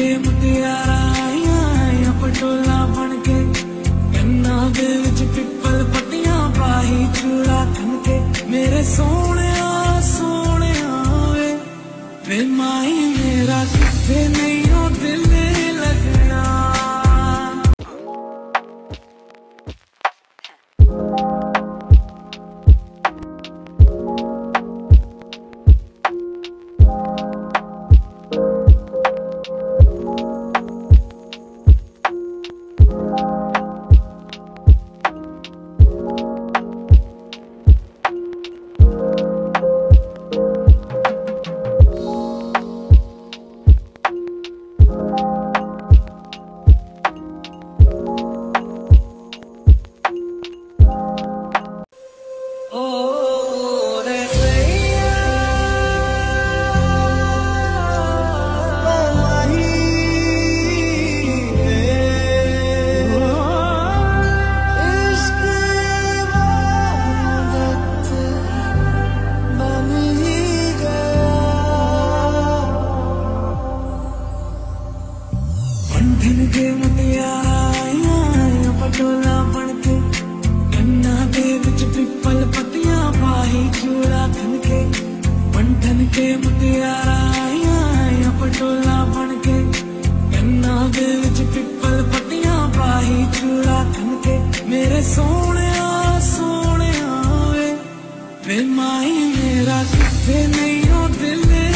ਕੇ ਮੁਟਿਆਰਾ ਆਈਆਂ ਆਈਆਂ ਪਟੋਲਾ ਬਣ ਕੇ। ਕੰਨਾਂ ਦੇ ਵਿੱਚ ਪਿੱਪਲ ਪੱਟੀਆਂ ਪਾਹੀ ਚੂੜਾ ਖਨ ਕੇ। ਮੇਰੇ ਸੋਹਣਿਆ ਸੋਹਣਿਆ ਵੇ ਵੇ ਮਾਈ ਮੇਰਾ ਕਿੱਥੇ ਨੇ पाही चूड़ा खन के पंठन के मुटियारा पटोला बन के। गन्ना दे पिपल पटिया पाही चूड़ा खन के। मेरे सोने सोने वे माई मेरा किथे नहीं दिले